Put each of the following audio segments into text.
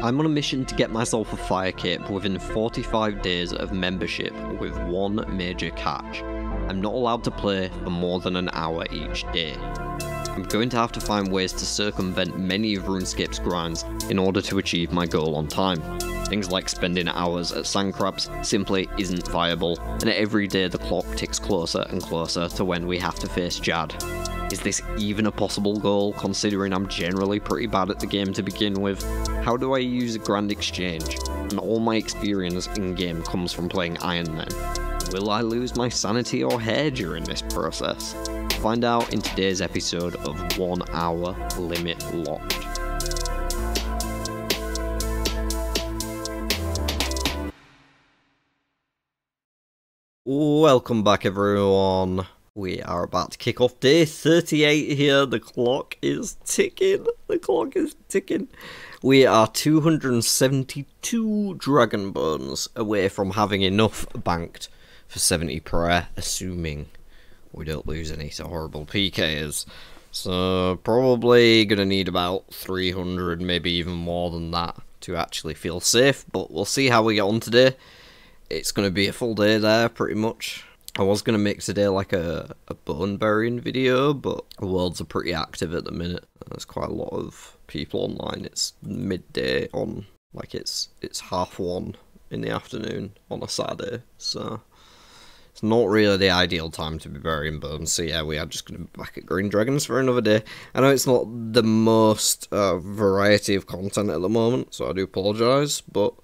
I'm on a mission to get myself a fire cape within 45 days of membership with one major catch. I'm not allowed to play for more than an hour each day. I'm going to have to find ways to circumvent many of RuneScape's grinds in order to achieve my goal on time. Things like spending hours at Sandcrabs simply isn't viable, and every day the clock ticks closer and closer to when we have to face Jad. Is this even a possible goal, considering I'm generally pretty bad at the game to begin with? How do I use a Grand Exchange? And all my experience in-game comes from playing Iron Men. Will I lose my sanity or hair during this process? Find out in today's episode of 1 Hour Limit Locked. Welcome back everyone. We are about to kick off day 38 here. The clock is ticking. The clock is ticking. We are 272 Dragon Bones away from having enough banked for 70 prayer, assuming we don't lose any to horrible PKs. So probably gonna need about 300, maybe even more than that to actually feel safe, but we'll see how we get on today. It's gonna be a full day there, pretty much. I was gonna make today like a, a bone burying video, but the worlds are pretty active at the minute. There's quite a lot of people online. It's midday on, like it's it's half one in the afternoon on a Saturday, so it's not really the ideal time to be burying bones. So yeah, we are just going to be back at Green Dragons for another day. I know it's not the most uh, variety of content at the moment, so I do apologise, but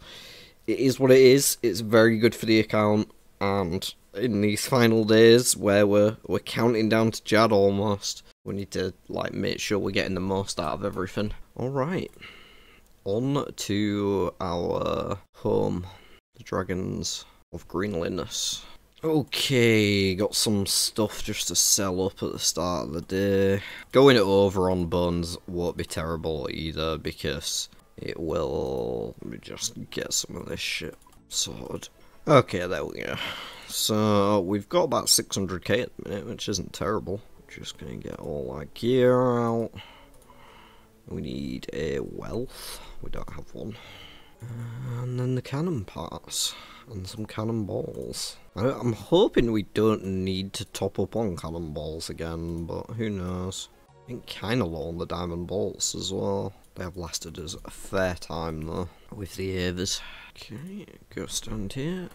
it is what it is. It's very good for the account, and in these final days where we're we're counting down to Jad almost, we need to like make sure we're getting the most out of everything. All right, on to our home, the Dragons of Greenliness. Okay, got some stuff just to sell up at the start of the day. Going it over on buns won't be terrible either because it will... Let me just get some of this shit sorted. Okay, there we go. So, we've got about 600k at the minute, which isn't terrible. Just gonna get all our gear out. We need a wealth. We don't have one. And then the cannon parts. And some cannonballs. I'm hoping we don't need to top up on cannonballs again, but who knows. I think kinda low on the diamond bolts as well. They have lasted us a fair time though, with the Ava's. Okay, go stand here.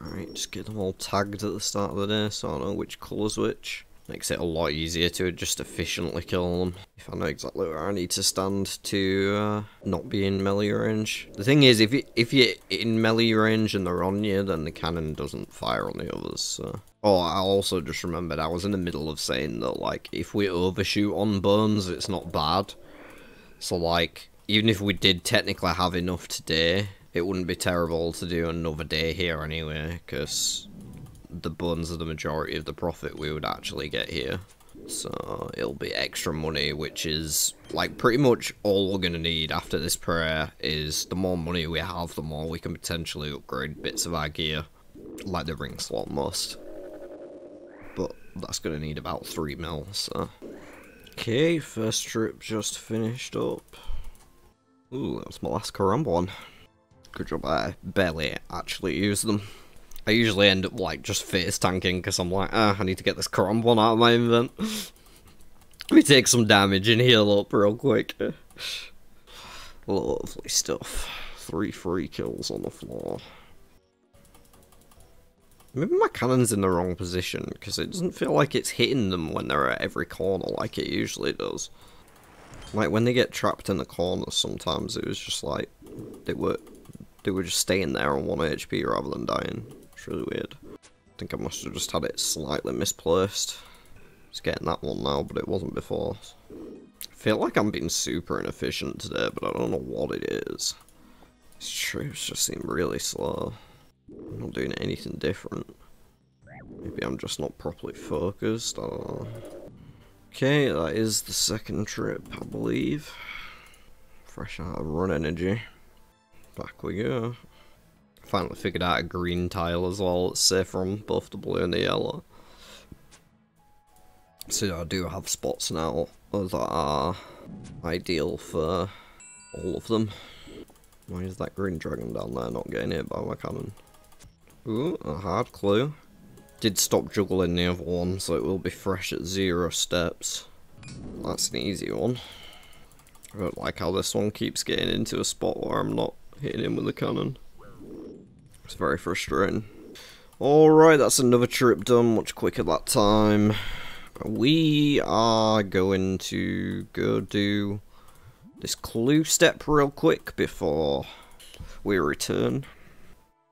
Alright, just get them all tagged at the start of the day so I know which colour's which. Makes it a lot easier to just efficiently kill them. If I know exactly where I need to stand to uh, not be in melee range. The thing is, if, you, if you're in melee range and they're on you, then the cannon doesn't fire on the others, so... Oh, I also just remembered, I was in the middle of saying that, like, if we overshoot on bones, it's not bad. So, like, even if we did technically have enough today, it wouldn't be terrible to do another day here anyway, because the buns are the majority of the profit we would actually get here. So it'll be extra money, which is like pretty much all we're going to need after this prayer is the more money we have, the more we can potentially upgrade bits of our gear, like the ring slot must. But that's going to need about 3 mil, so... Okay, first trip just finished up. Ooh, that was my last Karambwan. Good job I barely actually use them. I usually end up like just face tanking because I'm like, ah, I need to get this one out of my invent. Let me take some damage and heal up real quick. Lovely stuff. Three free kills on the floor. Maybe my cannon's in the wrong position, because it doesn't feel like it's hitting them when they're at every corner like it usually does. Like, when they get trapped in the corners, sometimes it was just like, they were, they were just staying there on 1 HP rather than dying. It's really weird. I think I must have just had it slightly misplaced. It's getting that one now, but it wasn't before. I feel like I'm being super inefficient today, but I don't know what it is. These it's just seem really slow. I'm not doing anything different. Maybe I'm just not properly focused, or... Okay, that is the second trip, I believe. Fresh out of run energy. Back we go finally figured out a green tile as well. It's safe from both the blue and the yellow. So I do have spots now that are ideal for all of them. Why is that green dragon down there not getting hit by my cannon? Ooh, a hard clue. Did stop juggling the other one, so it will be fresh at zero steps. That's an easy one. I don't like how this one keeps getting into a spot where I'm not hitting him with the cannon. It's very frustrating. Alright, that's another trip done, much quicker that time. We are going to go do this clue step real quick before we return.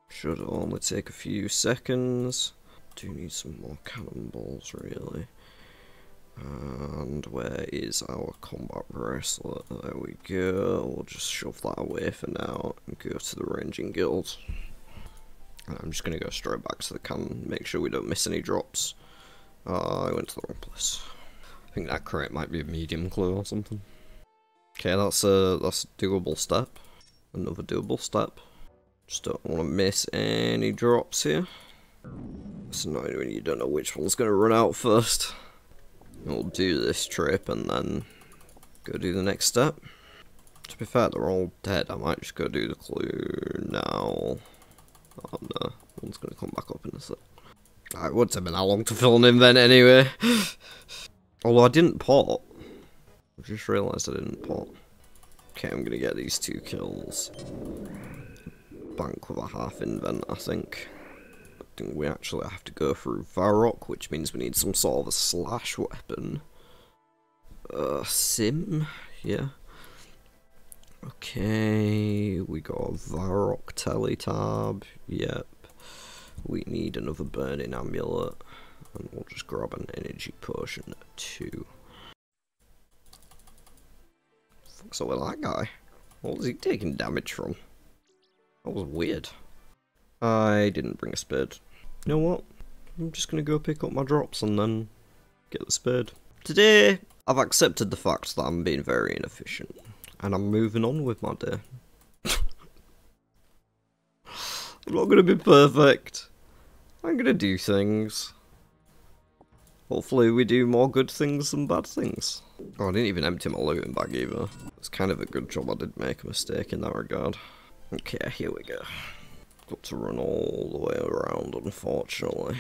Should only take a few seconds. Do need some more cannonballs, really. And where is our combat bracelet? There we go. We'll just shove that away for now and go to the ranging guild. And I'm just going to go straight back to the cannon, make sure we don't miss any drops. Uh, I went to the wrong place. I think that crate might be a medium clue or something. Okay, that's a, that's a doable step. Another doable step. Just don't want to miss any drops here. It's annoying when you don't know which one's going to run out first. We'll do this trip and then go do the next step. To be fair, they're all dead. I might just go do the clue now. Oh no, one's to come back up in a sec. It would have been how long to fill an invent anyway. Although I didn't pot. I just realised I didn't pot. Okay, I'm to get these two kills. Bank with a half invent, I think we actually have to go through Varrock, which means we need some sort of a slash weapon. Uh, Scim? Yeah. Okay, we got Varrock teletab. Yep. We need another burning amulet. And we'll just grab an energy potion too. Fuck's up with that guy? What was he taking damage from? That was weird. I didn't bring a spade. You know what? I'm just gonna go pick up my drops and then get the spade. Today, I've accepted the fact that I'm being very inefficient. And I'm moving on with my day. I'm not gonna be perfect. I'm gonna do things. Hopefully we do more good things than bad things. Oh, I didn't even empty my looting bag either. It's kind of a good job I did make a mistake in that regard. Okay, here we go. Got to run all the way around, unfortunately.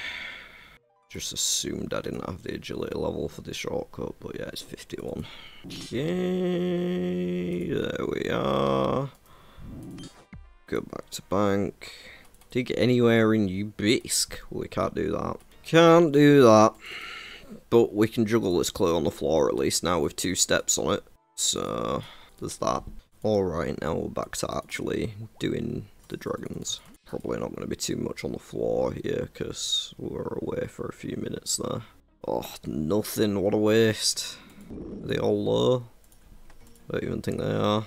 Just assumed I didn't have the agility level for the shortcut, but yeah, it's 51. Okay, there we are. Go back to bank. Dig anywhere in Ubisk. We can't do that. Can't do that. But we can juggle this clue on the floor at least now with two steps on it. So, there's that. Alright, now we're back to actually doing the dragons probably not going to be too much on the floor here because we were away for a few minutes there. Oh, nothing, what a waste. Are they all low? I don't even think they are.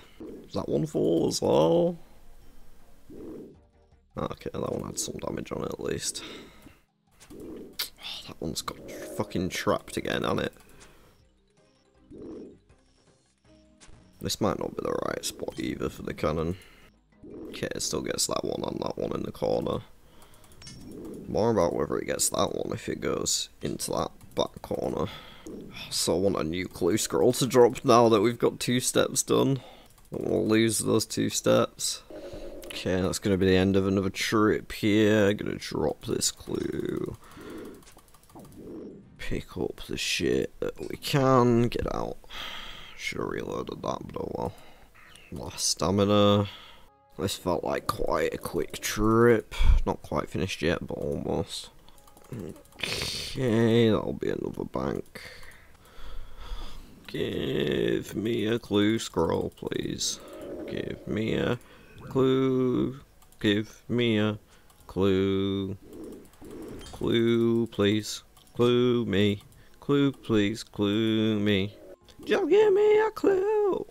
Is that one full as well? Ah, okay, that one had some damage on it at least. Oh, that one's got fucking trapped again on it. This might not be the right spot either for the cannon. Okay, it still gets that one on that one in the corner. More about whether it gets that one if it goes into that back corner. So I want a new clue scroll to drop now that we've got two steps done. I will lose those two steps. Okay, that's going to be the end of another trip here. Going to drop this clue. Pick up the shit that we can. Get out. Should have reloaded that, but oh well. Lost stamina. This felt like quite a quick trip. Not quite finished yet, but almost. Okay, that'll be another bank. Give me a clue scroll, please. Give me a clue. Give me a clue. Clue, please. Clue me. Clue, please. Clue me. Just give me a clue.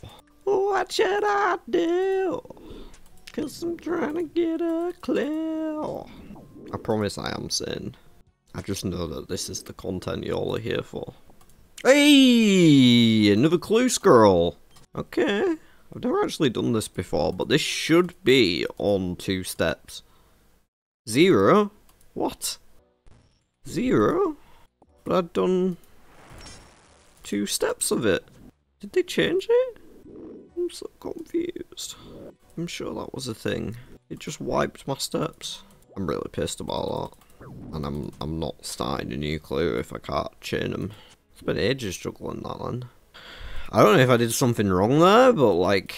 What should I do? Cause I'm trying to get a clue. I promise I am sin. I just know that this is the content y'all are here for. Hey! Another clue scroll! Okay. I've never actually done this before, but this should be on two steps. Zero? What? Zero? But I've done two steps of it. Did they change it? I'm so confused. I'm sure that was a thing. It just wiped my steps. I'm really pissed about that. And I'm I'm not starting a new clue if I can't chain them. It's been ages juggling that one. I don't know if I did something wrong there, but like...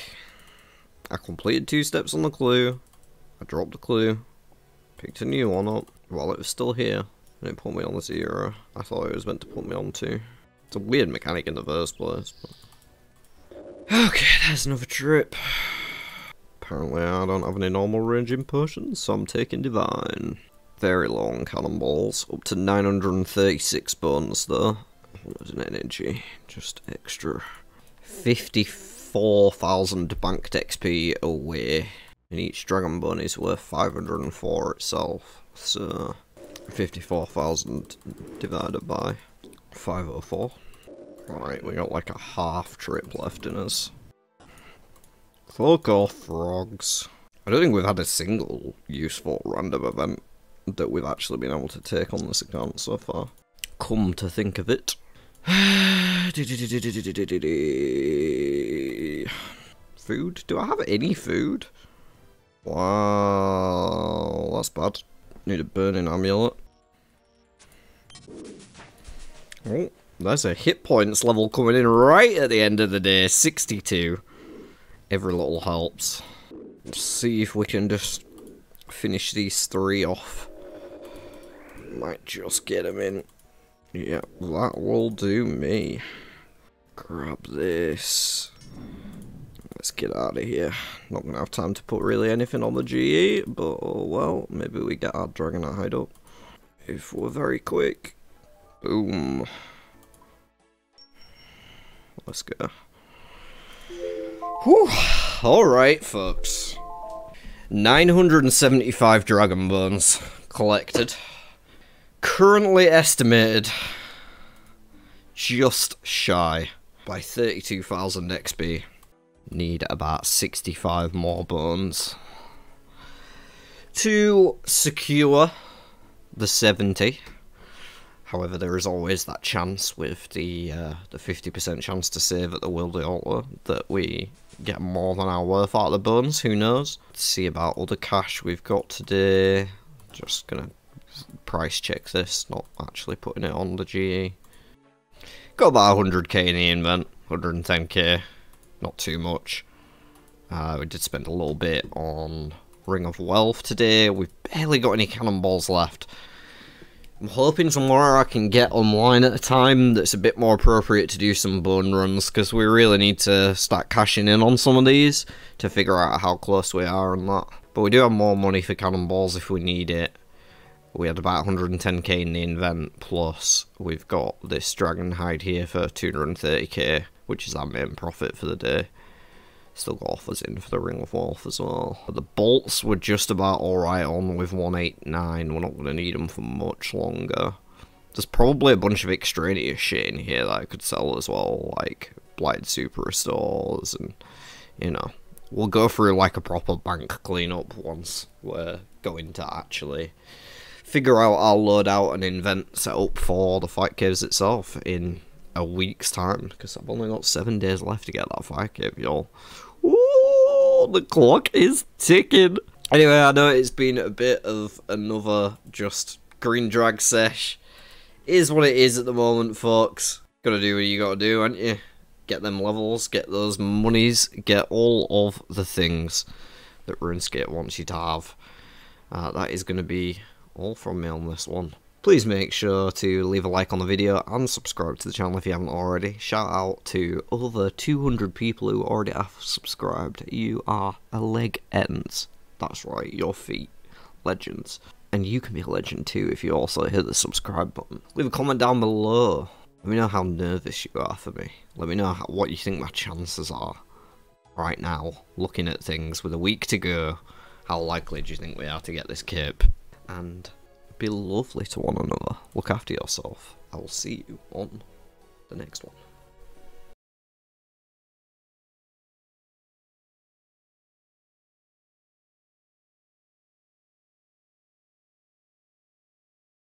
I completed two steps on the clue. I dropped the clue. Picked a new one up while it was still here. And it put me on the zero. I thought it was meant to put me on two. It's a weird mechanic in the first place. But... Okay, there's another trip. Apparently I don't have any normal ranging potions, so I'm taking Divine. Very long cannonballs, up to 936 bones though. What an energy? Just extra. 54,000 banked XP away. And each dragon bone is worth 504 itself. So, 54,000 divided by 504. Alright, we got like a half trip left in us. Fuck off, frogs. I don't think we've had a single useful random event that we've actually been able to take on this account so far. Come to think of it. food? Do I have any food? Wow, that's bad. Need a burning amulet. Oh, there's a hit points level coming in right at the end of the day. 62. Every little helps. Let's see if we can just finish these three off. Might just get them in. Yeah, that will do me. Grab this. Let's get out of here. Not gonna have time to put really anything on the GE, but oh well, maybe we get our Dragonite hideout. If we're very quick. Boom. Let's go. Whew. Alright, folks. 975 Dragon Bones collected. Currently estimated just shy by 32,000 XP. Need about 65 more bones to secure the 70. However, there is always that chance with the uh, the 50% chance to save at the Wildy Altar that we get more than our worth out of the bones. Who knows? Let's see about all the cash we've got today. Just gonna price check this, not actually putting it on the GE. Got about 100k in the invent, 110k, not too much. Uh, we did spend a little bit on Ring of Wealth today. We've barely got any cannonballs left. I'm hoping tomorrow I can get online at a time that's a bit more appropriate to do some bone runs, because we really need to start cashing in on some of these to figure out how close we are and that. But we do have more money for cannonballs if we need it. We had about 110k in the invent, plus we've got this dragon hide here for 230k, which is our main profit for the day. Still got offers in for the Ring of Wealth as well. But the bolts were just about alright on with 189. We're not going to need them for much longer. There's probably a bunch of extraneous shit in here that I could sell as well, like Blighted Super Restores and, you know. We'll go through like a proper bank cleanup once we're going to actually figure out our loadout and invent setup for the fight caves itself in a week's time because I've only got seven days left to get that fight cave, y'all. The clock is ticking. Anyway, I know it's been a bit of another just green drag sesh. Is what it is at the moment, folks. Gotta do what you gotta do, aren't you? Get them levels, get those monies, get all of the things that RuneScape wants you to have. Uh, that is going to be all from me on this one. Please make sure to leave a like on the video and subscribe to the channel if you haven't already. Shout out to over 200 people who already have subscribed. You are a leg ends. That's right, your feet. Legends. And you can be a legend too if you also hit the subscribe button. Leave a comment down below. Let me know how nervous you are for me. Let me know how, what you think my chances are right now, looking at things with a week to go. How likely do you think we are to get this cape? And be lovely to one another. Look after yourself. I will see you on the next one.